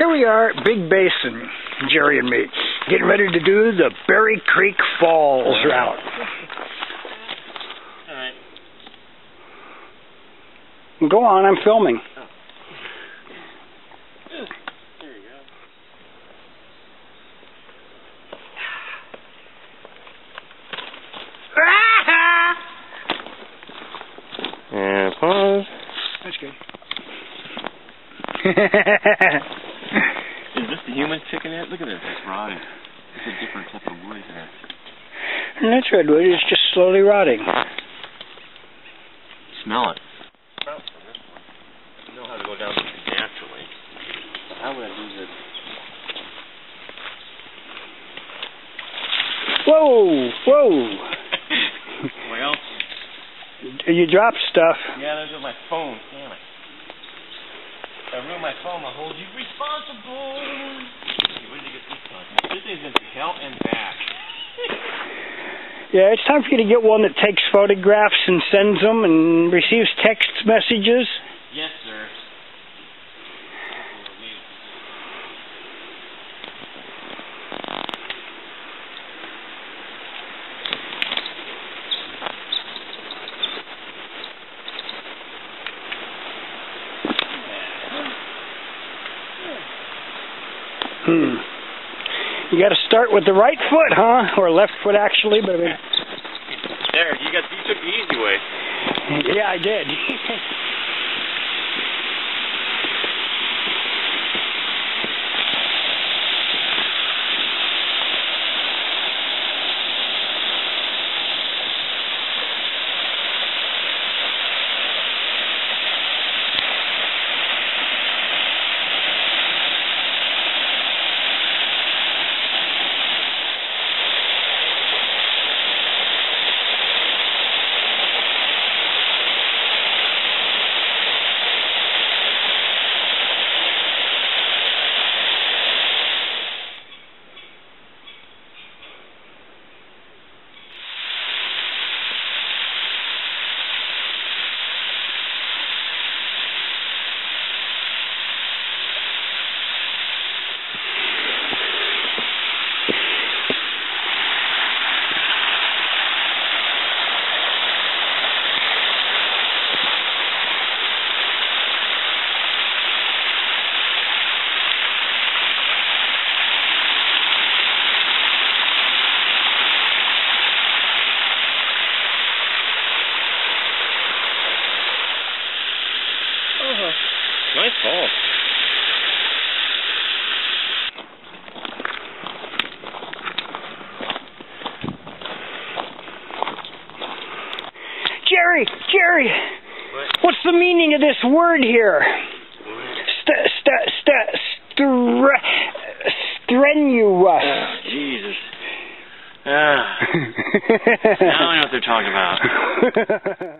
Here we are, Big Basin, Jerry and me, getting ready to do the Berry Creek Falls route. Go on, I'm filming. There you go. And pause. That's good. Is this the human chicken yet? Look at this. It's rotting. It's a different type of wood here. and that's redwood, it's just slowly rotting. Smell it. Smell from this one. I know how to go down naturally. How would I do this? Whoa, whoa. well, You dropped stuff. yeah, there's my phone. Damn it. I ruin my phone, I'll hold you responsible. Okay, where did you get this one? This thing's into hell and back. Yeah, it's time for you to get one that takes photographs and sends them and receives text messages. Hmm. You got to start with the right foot, huh? Or left foot, actually. But I mean, There, you got you took the easy way. yeah, I did. Nice fall. Jerry, Jerry, What? what's the meaning of this word here? St- st- st- stre- strenuous. Oh, Jesus. Ah. now I know what they're talking about.